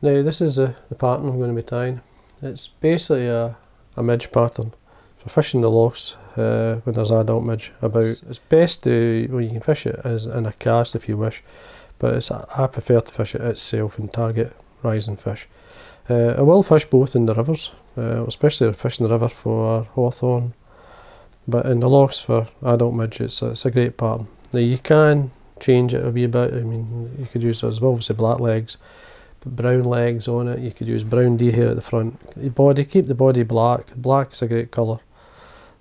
Now this is the, the pattern I'm going to be tying. It's basically a, a midge pattern for fishing the lochs uh, when there's adult midge about. It's best to, well you can fish it as in a cast if you wish, but it's, I prefer to fish it itself and target rising fish. Uh, I will fish both in the rivers, uh, especially fishing the river for hawthorn, but in the lochs for adult midge it's, a great pattern. Now you can change it a wee bit, I mean you could use as well obviously black legs, brown legs on it. You could use brown deer at the front. The body, keep the body black. Black is a great colour.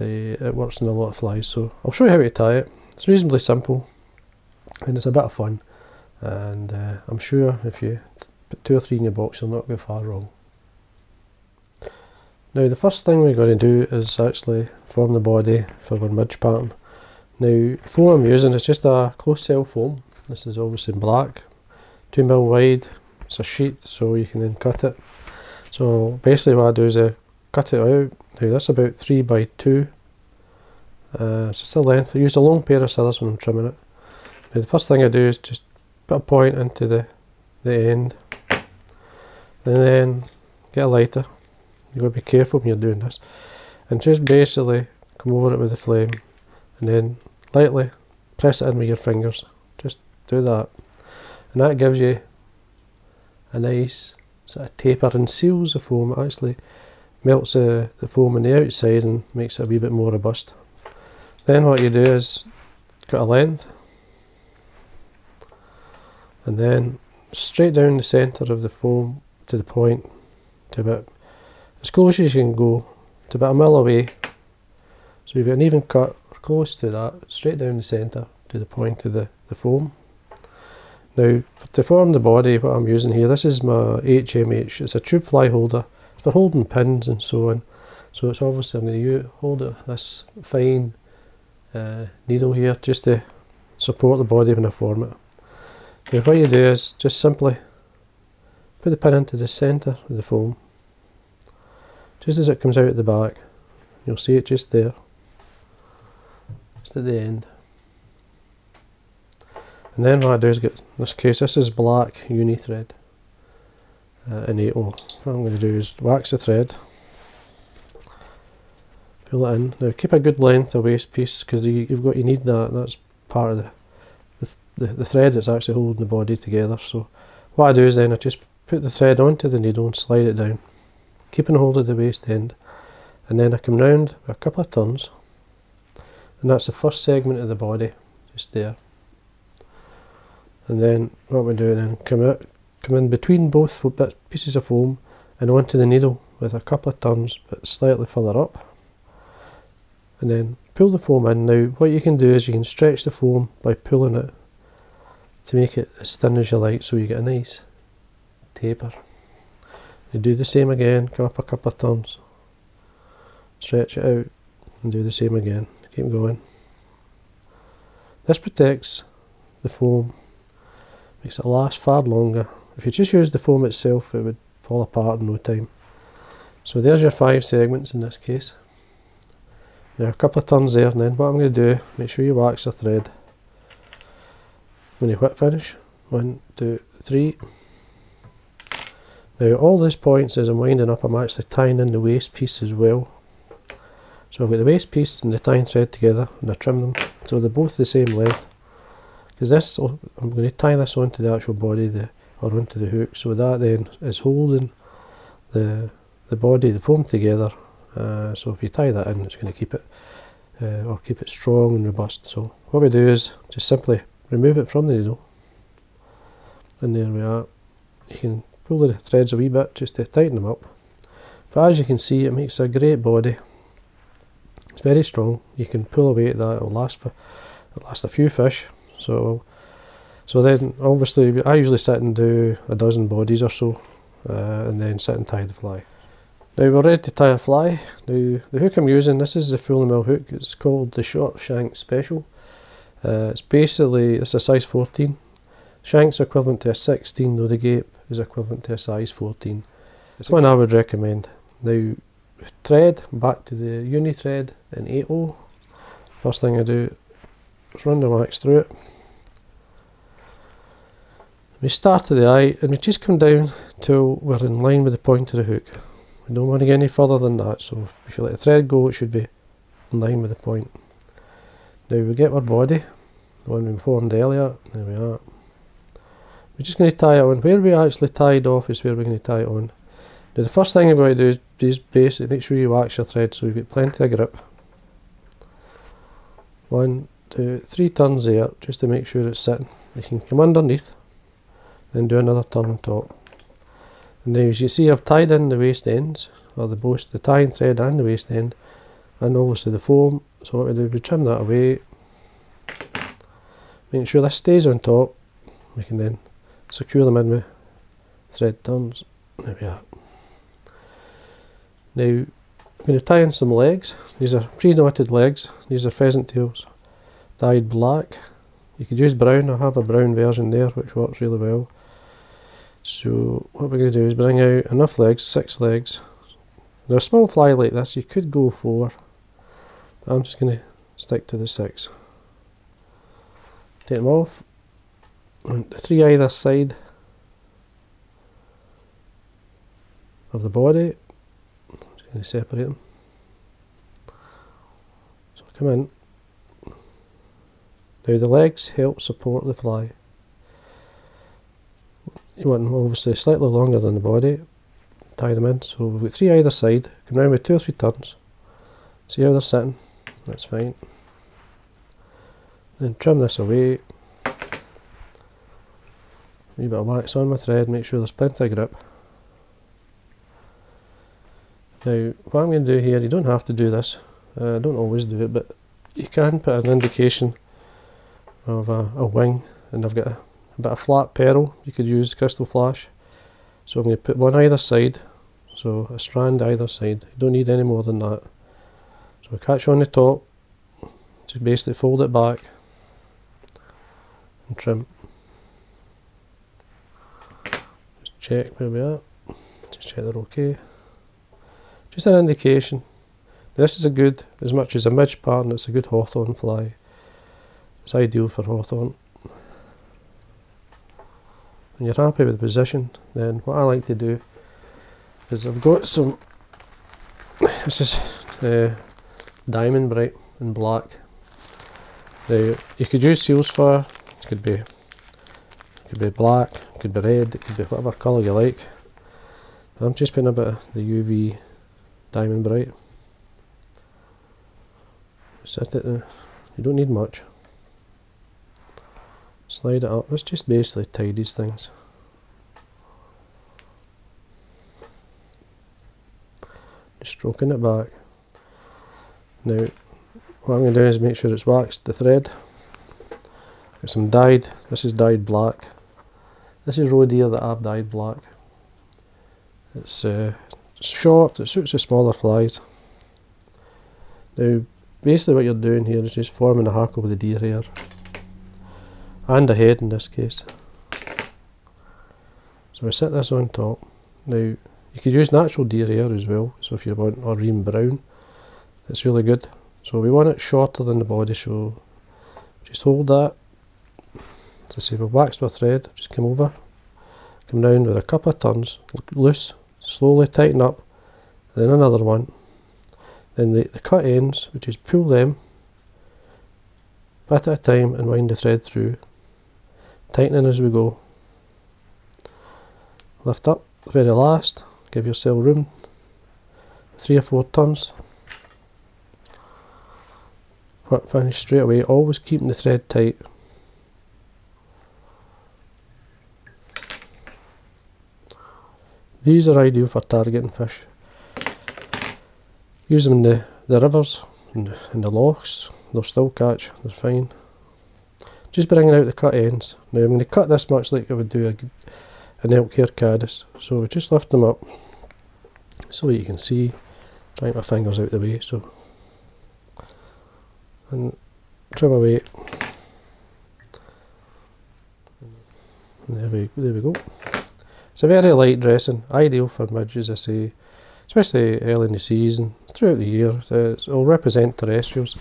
Uh, it works in a lot of flies. So I'll show you how to tie it. It's reasonably simple, and it's a bit of fun. And uh, I'm sure if you put two or three in your box, you'll not go far wrong. Now the first thing we're going to do is actually form the body for our midge pattern. Now the foam I'm using is just a close cell foam. This is obviously black, 2 mil wide, it's a sheet so you can then cut it. So basically what I do is I cut it out. Now that's about 3 by 2. Uh, it's the length. I use a long pair of scissors when I'm trimming it. Now the first thing I do is just put a point into the, the end. And then get a lighter. You've got to be careful when you're doing this. And just basically come over it with the flame and then lightly press it in with your fingers. Just do that. And that gives you a nice sort of taper and seals the foam. It actually melts the, the foam on the outside and makes it a wee bit more robust. Then what you do is cut a length and then straight down the centre of the foam to the point to about as close as you can go to about a mil away. So you've got an even cut close to that, straight down the centre to the point of the, the foam. Now, to form the body, what I'm using here, this is my HMH. It's a tube fly holder for holding pins and so on. So it's obviously I'm going to hold this fine uh, needle here just to support the body when I form it. Now what you do is just simply put the pin into the centre of the foam, just as it comes out at the back. You'll see it just there, just at the end. And then what I do is get, this case, this is black uni thread uh, in 8 What I'm going to do is wax the thread, pull it in. Now keep a good length of waste piece because you, have got you need that. That's part of the, the, the, the thread that's actually holding the body together. So what I do is then I just put the thread onto the needle and slide it down, keeping hold of the waste end. And then I come round a couple of turns and that's the first segment of the body, just there. And then what we do then come out come in between both pieces of foam and onto the needle with a couple of turns but slightly further up. And then pull the foam in. Now what you can do is you can stretch the foam by pulling it to make it as thin as you like so you get a nice taper you do the same again come up a couple of turns stretch it out and do the same again keep going this protects the foam makes it last far longer. If you just use the foam itself it would fall apart in no time. So there's your five segments in this case. Now a couple of turns there and then what I'm going to do, make sure you wax the thread. When you whip finish, one, two, three. Now all these points as I'm winding up I'm actually tying in the waste piece as well. So I've got the waste piece and the tying thread together and I trim them. So they're both the same length. Because this I'm going to tie this onto the actual body the or onto the hook so that then is holding the the body the foam together. Uh, so if you tie that in it's going to keep it uh, or keep it strong and robust. So what we do is just simply remove it from the needle. And there we are. You can pull the threads a wee bit just to tighten them up but as you can see it makes a great body it's very strong you can pull away at that it'll last for it'll last a few fish so, so then obviously I usually sit and do a dozen bodies or so, uh, and then sit and tie the fly. Now we're ready to tie a fly. Now the hook I'm using, this is the Fulling Mill hook. It's called the Short Shank Special. Uh, it's basically it's a size 14. Shank's equivalent to a 16, though the gape is equivalent to a size 14. It's one I would recommend. Now thread back to the uni thread in 8.0. First thing I do is run the wax through it. We start at the eye and we just come down till we're in line with the point of the hook. We don't want to get any further than that, so if you let the thread go, it should be in line with the point. Now we get our body, the one we formed earlier, there we are. We're just going to tie it on. Where we actually tied off is where we're going to tie it on. Now the first thing you're going to do is, basically make sure you wax your thread so you've got plenty of grip. One, two, three turns there, just to make sure it's sitting. You can come underneath then do another turn on top. And now as you see I've tied in the waste ends, or the both the tying thread and the waste end, and obviously the foam, so what we do we trim that away, making sure this stays on top, we can then secure them in with thread turns, there we are. Now I'm going to tie in some legs, these are pre-knotted legs, these are pheasant tails, dyed black, you could use brown, I have a brown version there which works really well. So what we're going to do is bring out enough legs, six legs. Now a small fly like this. You could go four, but I'm just going to stick to the six. Take them off, three either side of the body. I'm just going to separate them. So come in. Now the legs help support the fly you want them obviously slightly longer than the body, tie them in. So we've got three either side, come round with two or three turns, see how they're sitting, that's fine. Then trim this away, a bit of wax on my thread, make sure there's plenty of grip. Now what I'm going to do here, you don't have to do this, uh, I don't always do it, but you can put an indication of a, a wing and I've got a a bit of flat pearl, you could use crystal flash. So I'm going to put one either side, so a strand either side. You don't need any more than that. So catch on the top, to basically fold it back and trim. Just check where we are, just check they're okay. Just an indication. This is a good, as much as a midge pattern, it's a good hawthorn fly. It's ideal for hawthorn and you're happy with the position, then what I like to do is I've got some, this is uh, Diamond Brite and black. Now you could use seals fur, it could be could be black, could be red, could be whatever colour you like. I'm just putting a bit of the UV Diamond Brite. Set it there. Uh, you don't need much slide it up. Let's just basically tie these things. Just stroking it back. Now, what I'm going to do is make sure it's waxed the thread. Got some dyed, this is dyed black. This is roe deer that I've dyed black. It's uh, short, it suits the smaller flies. Now, basically what you're doing here is just forming a hackle with the deer hair and a head in this case. So we set this on top. Now you could use natural deer hair as well, so if you want or even brown, it's really good. So we want it shorter than the body, so just hold that. So say we've waxed our thread, just come over, come down with a couple of turns, loose, slowly tighten up, then another one. Then the, the cut ends, which is pull them, bit at a time and wind the thread through tightening as we go. Lift up the very last, give yourself room, three or four turns. Finish straight away, always keeping the thread tight. These are ideal for targeting fish. Use them in the, the rivers and in the lochs, they'll still catch, they're fine. Just bringing out the cut ends. Now I'm going to cut this much like I would do a, an elk hair caddis. So just lift them up so you can see. Try my fingers out of the way so and trim away. There we there we go. It's a very light dressing, ideal for midges I say. especially early in the season, throughout the year. It'll represent terrestrials.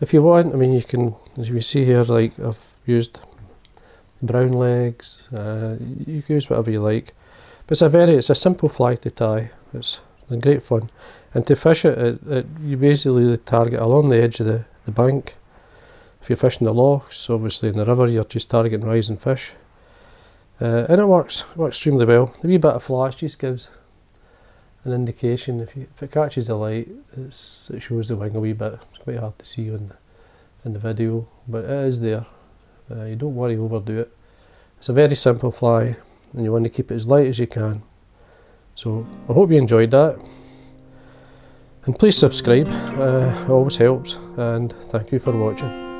If you want, I mean, you can, as you see here, like I've used brown legs, uh, you can use whatever you like. But it's a very, it's a simple fly to tie. It's great fun. And to fish it, it, it you basically target along the edge of the, the bank. If you're fishing the lochs, obviously in the river, you're just targeting rising fish. Uh, and it works, works extremely well. The wee bit of flash just gives an indication. If, you, if it catches the light, it shows the wing a wee bit. It's quite hard to see in the, in the video, but it is there. Uh, you don't worry overdo it. It's a very simple fly, and you want to keep it as light as you can. So I hope you enjoyed that. And please subscribe, uh, it always helps, and thank you for watching.